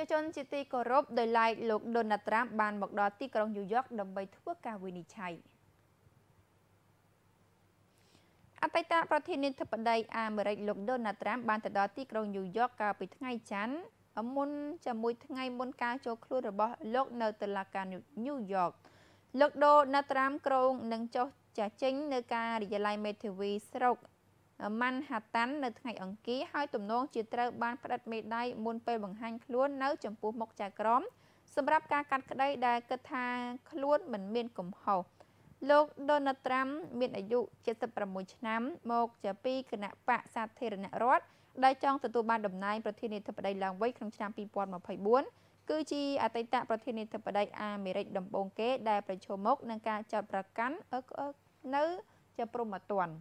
កជនជាទីគោរពដោយឡែកលោកដូណាល់ត្រាំបានមកដល់ទីក្រុងញូវយ៉កដើម្បីធ្វើការវិនិច្ឆ័យអតីតប្រធានាធិបតីអាមេរិកលោកដូណាល់ត្រាំបានទៅដល់ទីក្រុងញូវយ៉កកាលពីថ្ងៃច័ន្ទមុនជាមួយថ្ងៃមុនការចូលខ្លួនរបស់លោកនៅតុលាការញូវយ៉កលោកដូណាល់ត្រាំក្រុងនឹងចុះចាចេញនៅការិយាល័យមេធាវីស្រុក ម៉ាន់ហាតាន់នៅថ្ងៃអង្គារហើយទំនងជាត្រូវបានផ្តិតមេដៃមុនពេលបង្ហាញខ្លួននៅចំពោះមុខចៅក្រមសម្រាប់ការកាត់ក្តីដែលគិតថាខ្លួនមិនមានកំហុសលោកដូណាល់ត្រាំមានអាយុ76ឆ្នាំមកជាពីគណៈបកសាធារណរដ្ឋដែលចង់ទទួលបានតំណែងប្រធានាធិបតីឡើងវិញក្នុងឆ្នាំ2024គឺជាអតីតប្រធានាធិបតីអាមេរិកដំបូងគេដែលប្រឈមមុខនឹងការចាប់ប្រកាន់នៅជាព្រំអទណ្ឌ